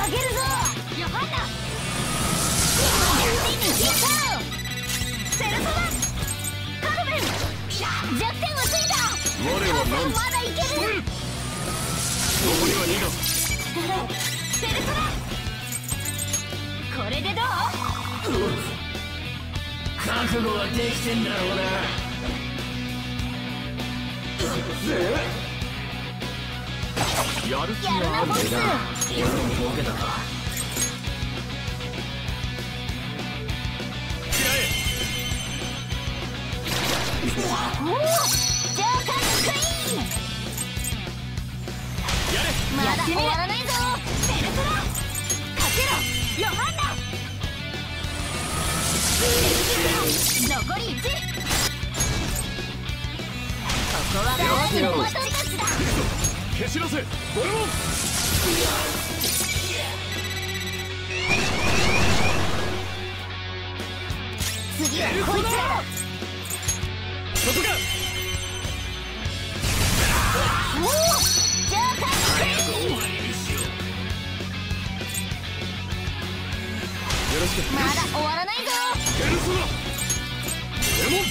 畳みかけるぞ。ヨハンナ。指にヒットセルソナカルメン。弱点をついた我は何まだいける。仕留める残りは2だセルソナこれでどう？覚悟はできてんだろうなやるなボクイーンやれまだ終わらないぞセルソナかけろヨハンナ残り1ここは第2の？バトンタ消し出せドレモン。次はこいつら。だそこかおよろしくまだ終わらないぞ。ペルソナ。レモン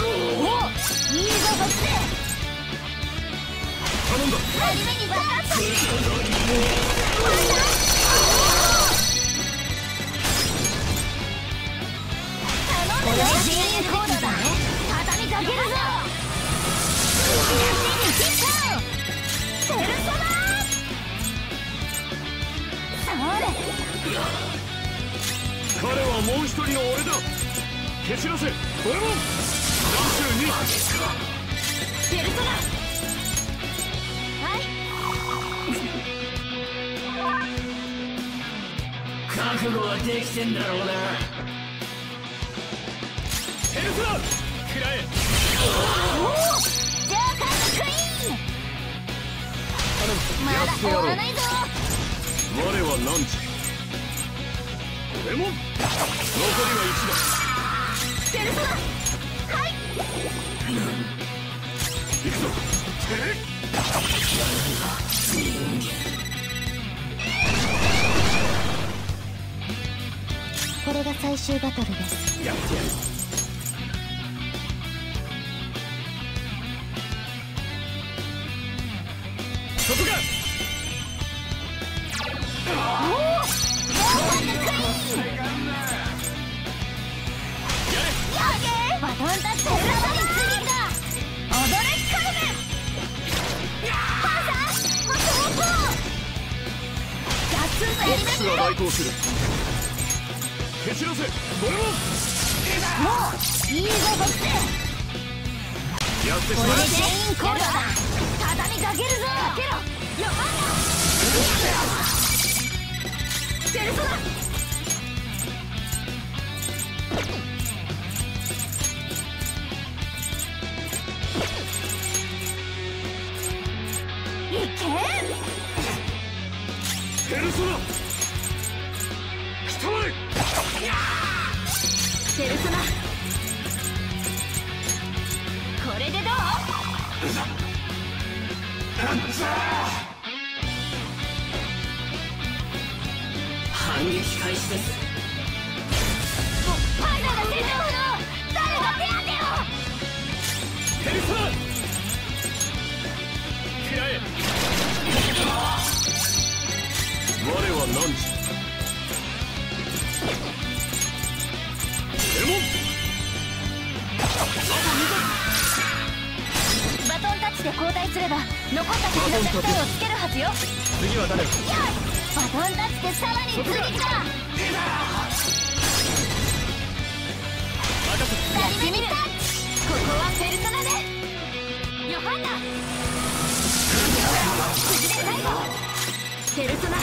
おおいいぞボス頼んもう一人の俺だ。消し出せ。ドレモンペルソナ覚悟はできてんだろうな。ペルソナ食らえ。ジョーカーのクイーン。まだ終わらないぞ我は何時？レモン残りはペルソナはい。1だ行くぞ。え？これが最終バトルです。いやってやるそこかおおジョーカーのクイーンやれバトンタッチペルソナに次だ踊れカルメンパンサーもっともっとガッツンとやりますねが該当する消し出せドレモもういいぞボクセンやってしまえこれ全員コードだ畳みかけるぞかけろヨハンナペルソナいけペルソナペルソナこれでどう反撃開始です。パンダが戦場不能誰が手当てをペルソナ食らえ我は何時で交代すれば残った敵の弱点をつけるはずよ。次は誰バトンタッチでさらに追撃だやってみるここはペルソナで。ヨハンナ次で最後ペルソナ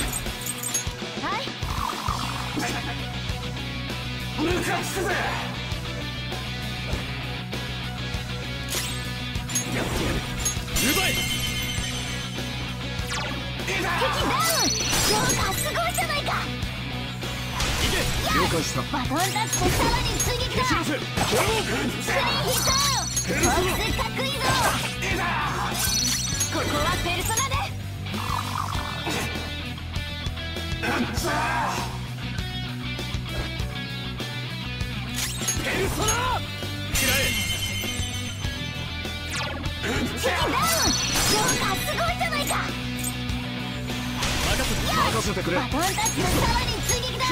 はいムカつくぜやってやる奪え。敵ダウン。すごいじゃないか。いけ。了解したバトンタッチでさらに追撃だ消しなせスクリーンヒットフォックスかっこいいぞここはペルソナで。ペルソナせてくれ。バトンタッチのシャワに追撃だ